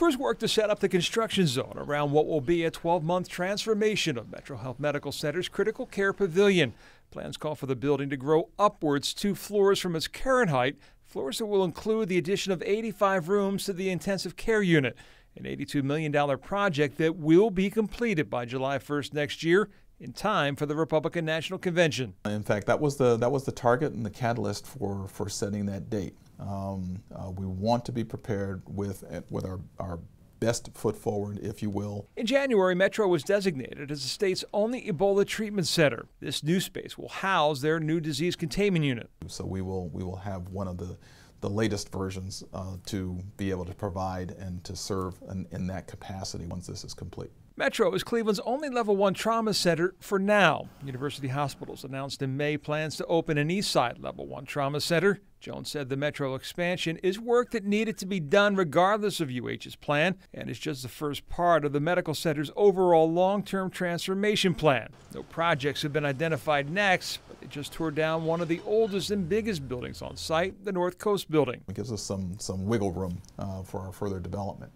Crews work to set up the construction zone around what will be a 12 month transformation of MetroHealth Medical Center's critical care pavilion. Plans call for the building to grow upwards two floors from its current height, floors that will include the addition of 85 rooms to the intensive care unit, an $82 million project that will be completed by July 1st next year in time for the Republican National Convention. In fact, that was the that was the target and the catalyst for for setting that date. Um, uh, we want to be prepared with with our, our best foot forward, if you will. In January, Metro was designated as the state's only Ebola treatment center. This new space will house their new disease containment unit. So we will we will have one of the the latest versions uh, to be able to provide and to serve in, in that capacity once this is complete. Metro is Cleveland's only level one trauma center for now. University Hospitals announced in May plans to open an Eastside level one trauma center. Jones said the Metro expansion is work that needed to be done regardless of UH's plan and is just the first part of the medical center's overall long term transformation plan. No projects have been identified next, but they just tore down one of the oldest and biggest buildings on site, the North Coast Building. It gives us some, some wiggle room uh, for our further development.